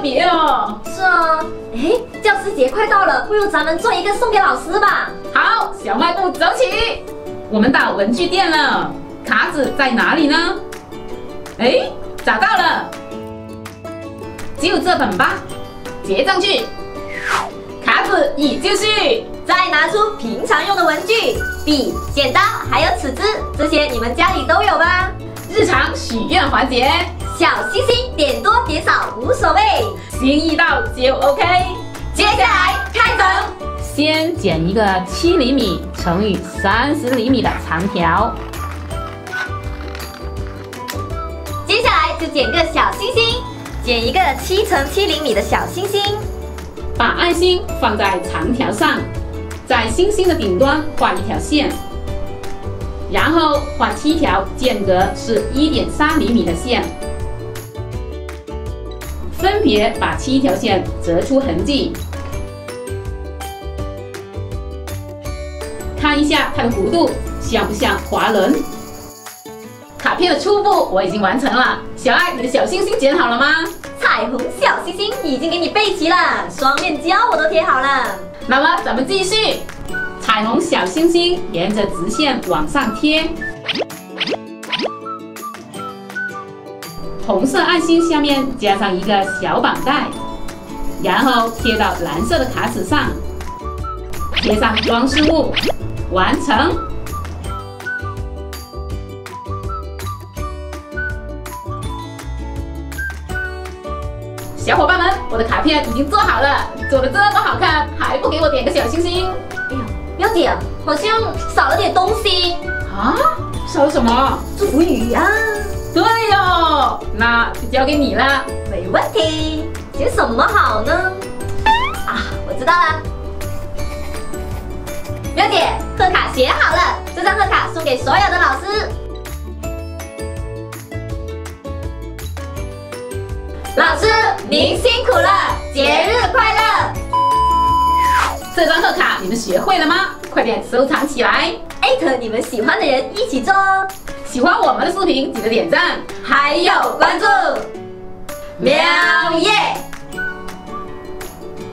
别了，是啊，哎，教师节快到了，不如咱们做一个送给老师吧。好，小卖部走起，我们到文具店了，卡子在哪里呢？哎，找到了，就这本吧，叠上去，卡子已就绪。再拿出平常用的文具，笔、剪刀还有尺子，这些你们家里都有吧？日常许愿环节，小心心点多点少无所谓。心意到就 OK。接下来开整，先剪一个七厘米乘以三十厘米的长条，接下来就剪个小星星，剪一个七乘七厘米的小星星，把爱心放在长条上，在星星的顶端画一条线，然后画七条间隔是一点三厘米的线，分别把七条线折出痕迹。看一下它的弧度像不像滑轮？卡片的初步我已经完成了。小爱，你的小星星剪好了吗？彩虹小星星已经给你备齐了，双面胶我都贴好了。那么咱们继续，彩虹小星星沿着直线往上贴，红色爱心下面加上一个小绑带，然后贴到蓝色的卡纸上，贴上装饰物。完成，小伙伴们，我的卡片已经做好了，做的这么好看，还不给我点个小星星？哎呀，表姐，好像少了点东西啊？少了什么？祝福语啊！对哟，那就交给你了，没问题。写什么好呢？啊，我知道了。表姐，贺卡写好了，这张贺卡送给所有的老师。老师，您辛苦了，节日快乐！这张贺卡你们学会了吗？快点收藏起来，艾特你们喜欢的人一起做哦。喜欢我们的视频，记得点赞，还有关注。喵耶！